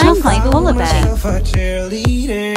I'm like Bullabag.